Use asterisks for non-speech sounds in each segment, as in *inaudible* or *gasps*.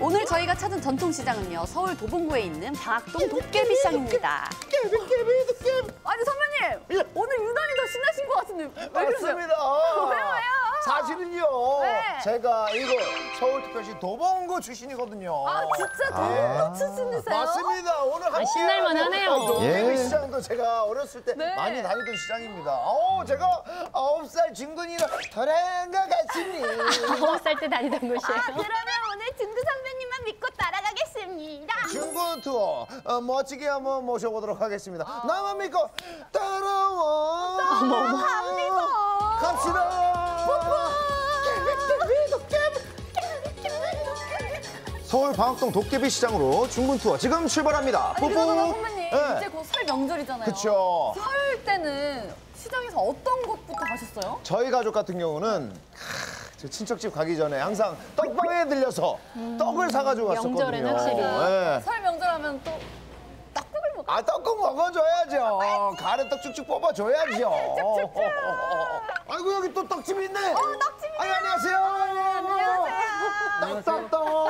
오늘 저희가 찾은 전통시장은요 서울 도봉구에 있는 방학동 도깨비시장입니다. 아니 선배님 예. 오늘 유난히 더 신나신 것 같은데 왜 그러세요? 맞습니다. 왜요 왜요? 사실은요. 네. 제가 이거 서울특별시 도봉구 출신이거든요. 아 진짜 도봉구 출신이세요? 맞습니다. 오늘 함께 신날만 하네요. 도깨비 예. 시장도 제가 어렸을 때 네. 많이 다니던 시장입니다. 어, 제가 아홉 살 중근이라 돌아간 것 같습니다. 아홉 살 때 다니던 곳이에요. 아 그러면 오늘 진두 선배님만 믿고 따라가겠습니다. 중군 투어 어, 멋지게 한번 모셔보도록 하겠습니다. 나만 믿고 따라와. 갑니다. 갑시다. 서울 방학동 도깨비 시장으로 중군 투어 지금 출발합니다. 아니 그러나 뽀뽀. 선배님 네. 이제 곧 설 명절이잖아요. 그쵸. 설 때는 시장에서 어떤 곳부터 가셨어요? 저희 가족 같은 경우는 하, 저 친척집 가기 전에 항상 떡방에 들려서 떡을 사가지고 갔었거든요. 명절엔 확실히. 네. 설 명절하면 또 떡국을 먹. 아, 떡국 먹어줘야죠. 가래떡 쭉쭉 뽑아줘야죠. *laughs* 아이고, 여기 또 떡집이 있네. 어, 떡집이다. 아이, 안녕하세요. 안녕하세요. 떡떡떡.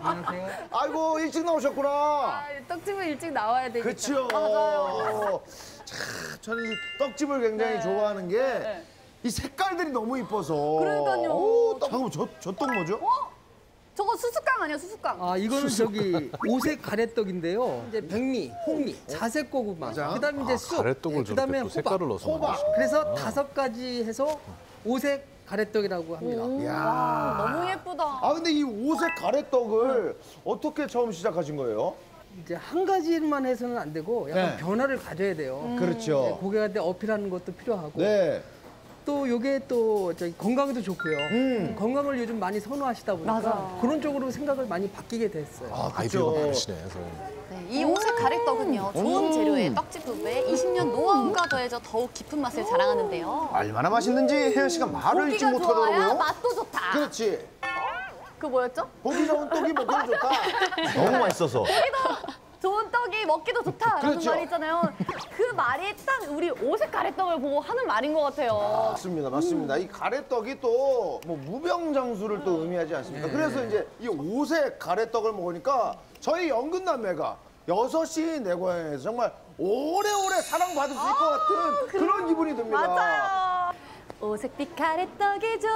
안녕하세요. 아이고, 일찍 나오셨구나. 아, 떡집은 일찍 나와야 되니까. 그쵸. 맞아요. 참, 저는 이 떡집을 굉장히 네. 좋아하는 게, 네. 이 색깔들이 너무 이뻐서. 그러니까요. 오, 떡, 잠깐만, 저, 저떡 뭐죠? 어? 저거 수수깡 아니야 수수깡? 아 이거는 저기 오색 가래떡인데요. 이제 백미, 홍미, 자색 고구마. 그다음에 이제 쑥. 가래떡을 예, 그다음에 저렇게 또 색깔을 넣어서 호박. 만드시네. 그래서 다섯 가지 해서 오색 가래떡이라고 합니다. 이야. 아, 너무 예쁘다. 아, 근데 이 오색 가래떡을 어떻게 처음 시작하신 거예요? 이제 한 가지만 해서는 안 되고 약간 네. 변화를 가져야 돼요. 음. 그렇죠. 네, 고객한테 어필하는 것도 필요하고 네. 또 요게 또 저기 건강에도 좋고요. 음. 건강을 요즘 많이 선호하시다 보니까 맞아. 그런 쪽으로 생각을 많이 바뀌게 됐어요. 아, 아이디어가. 많으시네. 선생님. 네, 이 오색 가래떡은요 좋은 재료에 떡집 부부의 20년 노하우가 더해져 더욱 깊은 맛을 자랑하는데요. 얼마나 맛있는지 혜연 씨가 말을 잊지 고기가 좋아야 못하더라고요. 맛도 좋다. 그렇지. 그 뭐였죠? 보기 좋은 떡이 먹기는 *laughs* 좋다. 너무 맛있어서. 좋은 떡이 먹기도 좋다라는 그렇죠. 말이 있잖아요. 그 말이 딱 우리 오색 가래떡을 보고 하는 말인 것 같아요. 맞습니다, 맞습니다. 이 가래떡이 또 뭐 무병장수를 또 의미하지 않습니까? 그래서 이제 이 오색 가래떡을 먹으니까 저희 연근남매가 여섯 시내 고향에서 정말 오래오래 사랑받을 수 있을 것 같은 그런 기분이 듭니다. 맞아요. 오색빛 가래떡이죠.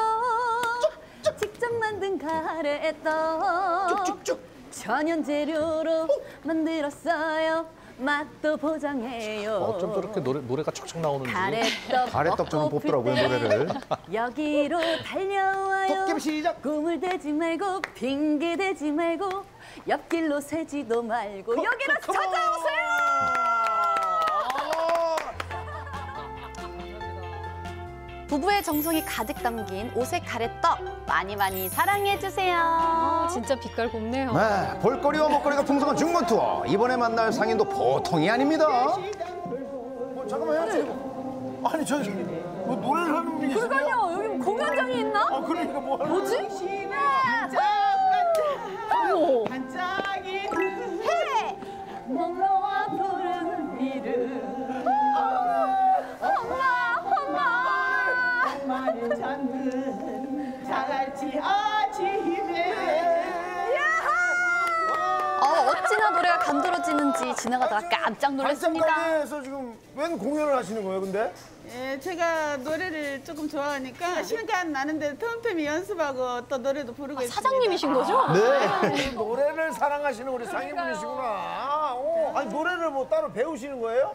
직접 만든 가래떡. 쭉쭉. 천연 재료로 만들었어요. 맛도 보장해요. 어쩜 저렇게 노래, 노래가 척척 나오는지. 가래떡 가래떡처럼 먹고 뽑더라고요, 노래를. 여기로 달려와요. 도깨비 시작. 꿈을 대지 말고 핑계 대지 말고 옆길로 새지도 말고 여기로 컴, 컴. 찾아오세요. 부부의 정성이 가득 담긴 오색 가래떡 많이 많이 사랑해 주세요. 아, 진짜 빛깔 곱네요. 네, 볼거리와 먹거리가 풍성한 중문 투어. 이번에 만날 상인도 보통이 아닙니다. 뭐, 잠깐만, 혜연 씨. 아니, 저기 뭐 노래를 하는 분이 계세요? 그러니까요 여기 뭐 공연장이 있나? 아, 그러니까 뭐 하는 뭐지? 어머. 해 멍러와 간드러지는지 지나가다가 깜짝 놀랐습니다. 반짝반에서 지금 웬 공연을 하시는 거예요, 근데? 예, 제가 노래를 조금 좋아하니까 시간 나는데 틈틈이 연습하고 또 노래도 부르고 있습니다. 사장님이신 거죠? 네. 노래를 사랑하시는 우리 상인분이시구나. 어. 아니, 노래를 뭐 따로 배우시는 거예요?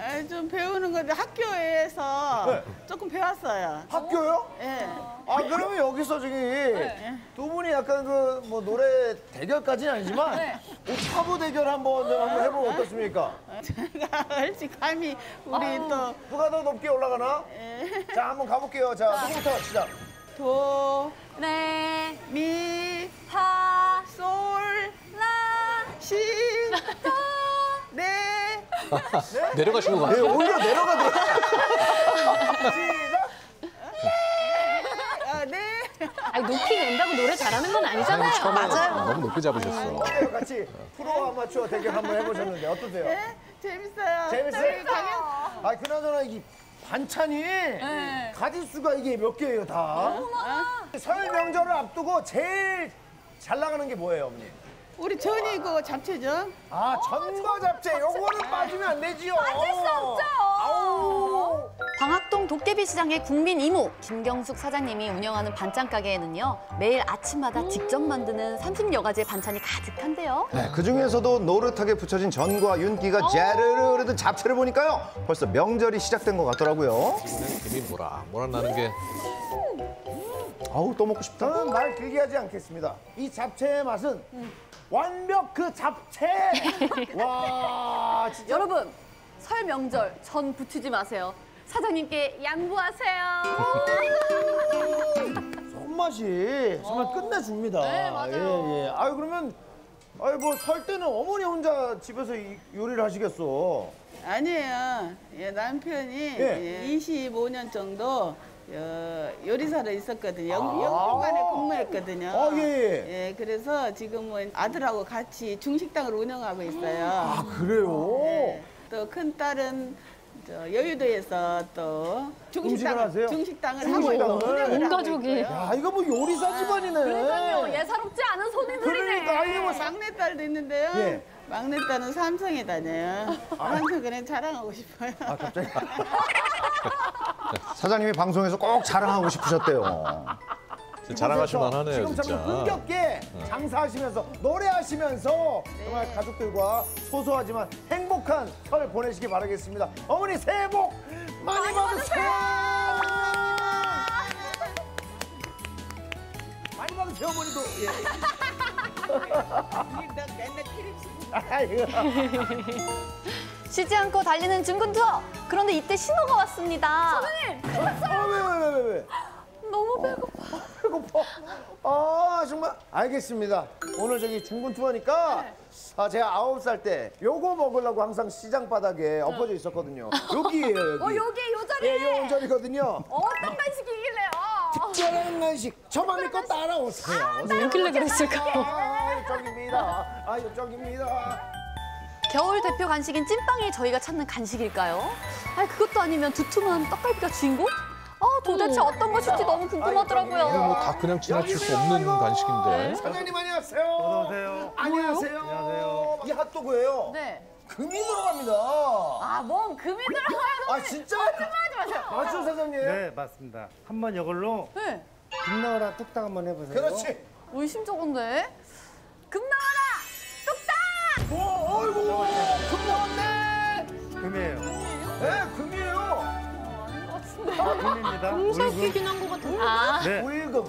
아, 좀 배우는 건데 학교에서 네. 조금 배웠어요. 학교요? 예. 아, 그러면 여기서 저기 두 분이 약간 그 뭐 노래 대결까지는 아니지만 뭐 차부 대결 한번 좀 한번 해보면 어떻습니까? 제가 얼지 감히 우리 누가 더 높게 올라가나? 자, 한번 가볼게요. 자, 누구부터 시작. 또 도, 네, 미, 파, 솔, 라, 시, 도. 네. 내려가신 것 네, 같아요. 오히려 내려가도 시작. 아, 네. 아니, 높이 낸다고 노래 잘하는 건 아니잖아요. 처음에 너무 높게 잡으셨어. 어때요? 같이 프로 아마추어 대결 한번 해보셨는데 어떠세요? 네. 재밌어요. 재밌어요? 저희 가면 아, 그나저나 이 반찬이 네. 가짓수가 이게 몇 개예요 다? 설 명절을 앞두고 제일 잘 나가는 게 뭐예요, 어머니? 우리 전이 그 잡채죠. 아, 전과 잡채. 요거는 빠지면 안 되지요. 빠질 수 없죠. 아우. 방학동 도깨비 시장의 국민 이모 김경숙 사장님이 운영하는 반찬 가게에는요 매일 아침마다 직접 만드는 30여 가지의 반찬이 가득한데요. 네, 그 중에서도 노릇하게 붙여진 전과 윤기가 자르르 흐르던 잡채를 보니까요. 벌써 명절이 시작된 것 같더라고요. 김이 뭐라 뭐라 나는 게 아우, 또 먹고 싶다. 저는 말 길게 하지 않겠습니다. 이 잡채의 맛은 완벽 그 잡채. *laughs* 와, 진짜. 여러분 설 명절 전 붙이지 마세요. 사장님께 양보하세요. *laughs* 손맛이 정말 끝내줍니다. 네, 맞아요. 예, 예. 아유, 그러면, 아유, 뭐, 설 때는 어머니 혼자 집에서 이- 요리를 하시겠어. 아니에요. 예, 남편이 예. 예, 25년 정도 어, 요리사로 있었거든요. 영, 아. 영국간에 근무했거든요. 아, 예, 예. 예, 그래서 지금은 아들하고 같이 중식당을 운영하고 있어요. 아, 그래요? 예, 또큰 딸은 저 여의도에서 또 음식을 중식당을 하세요? 중식당을 중식당을? 하고 온 가족이. 야, 이거 뭐 요리사 집안이네. 그러니까요 예사롭지 않은 손님들이네. 그러니까, 아니, 뭐, 막내딸도 있는데요. 예. 막내딸은 삼성에 다녀요. 그냥 자랑하고 싶어요. 아, 갑자기. 사장님이 방송에서 꼭 자랑하고 싶으셨대요. 자랑하실 만하네요 지금 참 진짜. 흥겹게 장사하시면서 노래하시면서 정말 가족들과 소소하지만 행복한 설 보내시기 바라겠습니다. 어머니 새해 복 많이, 받으세요. 많이 받으세요 어머니도. 예. *laughs* *laughs* 쉬지 않고 달리는 중군 투어. 그런데 이때 신호가 왔습니다. 선생님 어, 왜, 왜, 왜, 왜, 왜? 너무 배고파. 배고파. 아, 정말. 알겠습니다. 오늘 저기 중군 투어니까 아, 제가 아홉 살 때 요거 먹으려고 항상 시장 바닥에 엎어져 있었거든요. 여기예요, *laughs* 여기. 어 여기 요 자리에 예, 요 온전이거든요. 어떤 간식이길래? 어. 특별한 간식. 저만 믿고 따라오세요. 뭐길래 그랬을까? 아, 이쪽입니다. 아, 이쪽입니다. 겨울 대표 간식인 찐빵이 저희가 찾는 간식일까요? 아 그것도 아니면 두툼한 떡갈비가 주인공? 아 도대체 어떤 것일지 너무 이거 궁금하더라고요. 뭐다 그냥 지나칠 수 없는 간식인데. 사장님 안녕하세요. 어서 오세요. 안녕하세요. 안녕하세요. 이 핫도그예요. 네. 금이 들어갑니다. 아 뭔 금이 들어가요? 아, 진짜? 맞죠, 사장님? 네, 맞습니다. 한번 이걸로 네. 금 나와라 뚝딱 한번 해보세요. 그렇지. 의심쩍은데? 금 나와라! 뚝딱! 오, 어이구, 금 나왔네. 금이에요. 네, 금이에요. 아, 금입니다. 공사끼긴 한것 같은데. 아, 네. 울금.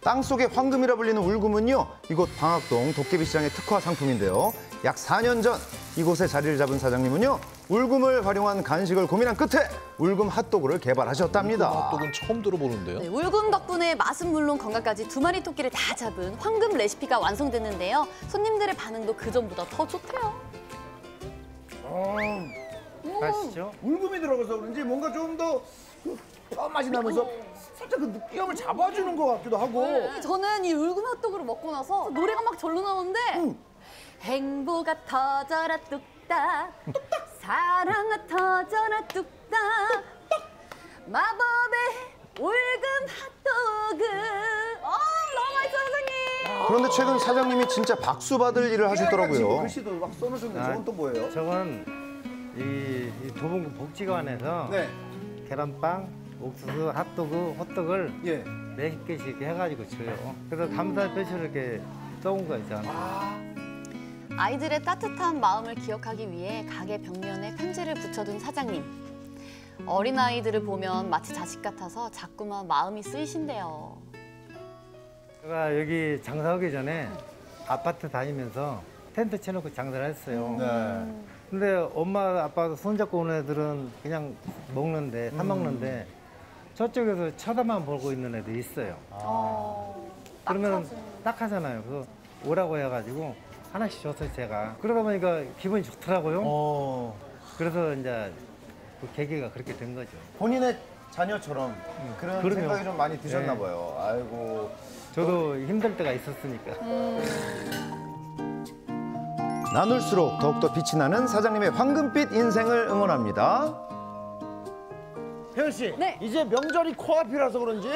땅 속의 황금이라 불리는 울금은요, 이곳 방학동 도깨비시장의 특화 상품인데요. 약 4년 전 이곳에 자리를 잡은 사장님은요, 울금을 활용한 간식을 고민한 끝에 울금 핫도그를 개발하셨답니다. 핫도그는 처음 들어보는데요. 네, 울금 덕분에 맛은 물론 건강까지 두 마리 토끼를 다 잡은 황금 레시피가 완성됐는데요. 손님들의 반응도 그 전보다 더 좋대요. 아시죠? 울금이 들어가서 그런지 뭔가 좀더 그 맛이 나면서 살짝 그 느끼함을 잡아주는 것 같기도 하고. 저는 이 울금 핫도그를 먹고 나서 노래가 막 절로 나오는데 행복아 터져라 뚝딱 사랑아 터져라 뚝딱 마법의 울금 핫도그 어 너무 맛있어 선생님 그런데 최근 사장님이 진짜 박수 받을 일을 하시더라고요. 글씨도 막 써놓으셨는데 아, 저건 또 뭐예요? 저건 이, 이 도봉구 복지관에서 네. 계란빵, 옥수수, 핫도그, 호떡을 예. 몇 개씩 해가지고 줘요. 그래서 감사 표시로 이렇게 써온 거 있잖아. 아 이들의 따뜻한 마음을 기억하기 위해 가게 벽면에 편지를 붙여둔 사장님 어린아이들을 보면 마치 자식 같아서 자꾸만 마음이 쓰이신대요 제가 여기 장사하기 전에 아파트 다니면서 텐트 쳐놓고 장사를 했어요. 네. 근데 엄마 아빠도 손잡고 오는 애들은 그냥 먹는데 사 먹는데 저쪽에서 쳐다만 보고 있는 애들이 있어요. 그러면 딱하잖아요. 그래서 오라고 해가지고 하나씩 줬어요 제가. 그러다 보니까 기분이 좋더라고요. 어, 그래서 이제 그 계기가 그렇게 된 거죠. 본인의 자녀처럼 그런 그럼요. 생각이 좀 많이 드셨나 네. 봐요. 아이고. 저도 힘들 때가 있었으니까. 나눌수록 더욱더 빛이 나는 사장님의 황금빛 인생을 응원합니다. 혜연 씨, 네. 이제 명절이 코앞이라서 그런지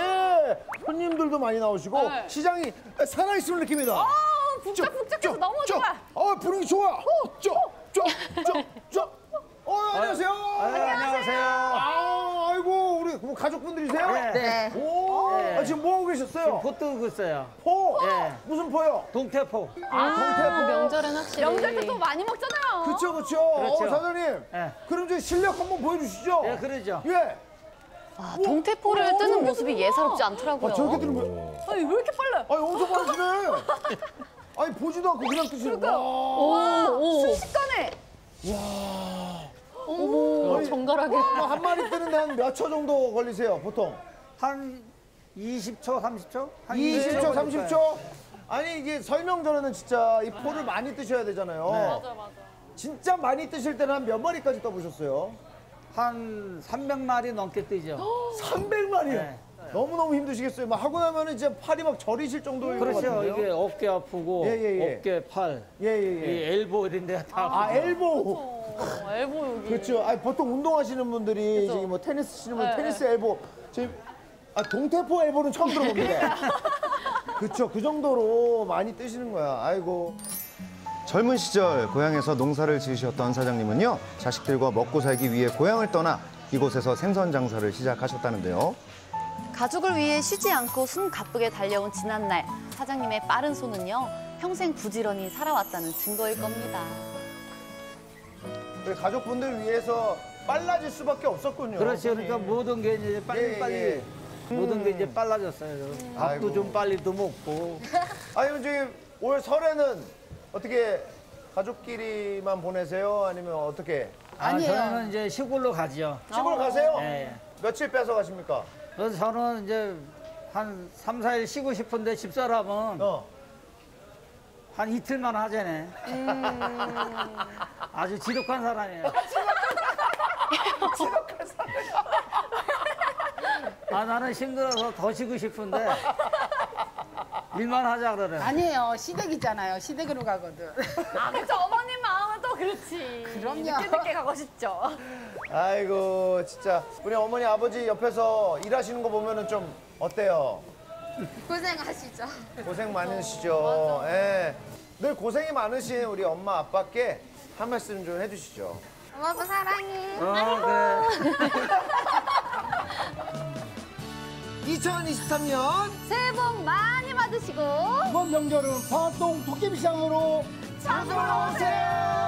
손님들도 많이 나오시고 네. 시장이 살아있을 느낌이다. 어, 북적북적 해서 너무 좋아. 어, 분위기 좋아. 쭉, 쭉, 쭉, 쭉. 어, 안녕하세요. 안녕하세요. 아, 아이고, 우리 뭐 가족분들이세요? 네. 오, 아, 지금 뭐 하고 계셨어요? 포 뜨고 있어요. 포? 네. 무슨 포요? 동태포. 아, 명절은 확실히 명절 때 또 많이 먹잖아요. 그쵸, 그쵸. 그렇죠. 어, 사장님. 네. 그럼 저 실력 한번 보여주시죠. 예, 그러죠. 예. 와, 동태포를 뜨는 모습이 예사롭지 않더라고요. 아, 저렇게 뜨는 거예요? 아니, 왜 이렇게 빨라요? 아니, 엄청 빠르시네. *laughs* 아니, 보지도 않고 그냥 뜨시는 거야. 와, 순식간에. 어머, 정갈하게. 뭐한 마리 뜨는데 한 몇 초 정도 걸리세요, 보통? 한 20초, 30초? 한 20초, 걸릴까요? 30초? 아니, 이게 설명 전에는 진짜 이 포를 많이 뜨셔야 되잖아요. 맞아, 맞아. 진짜 많이 뜨실 때는 한 몇 마리까지 떠보셨어요? 한 300마리 넘게 뜨죠. *gasps* 300마리? 네. 너무 너무 힘드시겠어요. 막 하고 나면 이제 팔이 막 저리실 정도일 것 그렇죠. 같은데요? 이게 어깨 아프고, 예, 예, 예. 어깨, 팔, 예, 예, 이 예. 엘보 이런 데가 다 아, 아프죠. 엘보. 어, 엘보 여기. 그렇죠. 아니, 보통 운동하시는 분들이 그죠. 지금 뭐 테니스 치시는 분 네, 테니스 엘보. 지금 아, 동태포 엘보는 처음 들어봅니다. *laughs* 그렇죠. 그 정도로 많이 뜨시는 거야. 아이고. 젊은 시절 고향에서 농사를 지으셨던 사장님은요 자식들과 먹고 살기 위해 고향을 떠나 이곳에서 생선 장사를 시작하셨다는데요. 가족을 위해 쉬지 않고 숨 가쁘게 달려온 지난날 사장님의 빠른 손은요 평생 부지런히 살아왔다는 증거일 겁니다. 우리 가족분들 위해서 빨라질 수밖에 없었군요. 그렇죠. 그러니까 모든 게 이제 빨리 예, 빨리 예. 모든 게 이제 빨라졌어요. 밥도 아이고. 좀 빨리 더 먹고. *laughs* 아니면 지금 올 설에는 어떻게 가족끼리만 보내세요? 아니면 어떻게? 아, 저는 이제 시골로 가죠. 시골 가세요? 예, 예. 며칠 빼서 가십니까? 그래서 저는 이제 한 3, 4일 쉬고 싶은데 집사람은 어. 한 이틀만 하자네. *laughs* 아주 지독한 사람이에요. 아, 나는 힘들어서 더 쉬고 싶은데 일만 하자 그러네. 아니에요. 시댁이잖아요. 시댁으로 가거든. *laughs* 아, 그쵸. 어머님 마음은 또 그렇지. 그럼요. 늦게 늦게 가고 싶죠. 아이고 진짜 우리 어머니 아버지 옆에서 일하시는 거 보면은 좀 어때요? 고생하시죠. 고생 많으시죠. 예. 늘 고생이 많으신 우리 엄마 아빠께 한 말씀 좀 해주시죠. 엄마 아빠 사랑해. 어, 그래. *laughs* 2023년 새해 복 많이 받으시고. 이번 명절은 파동 도깨비시장으로 장보러 오세요.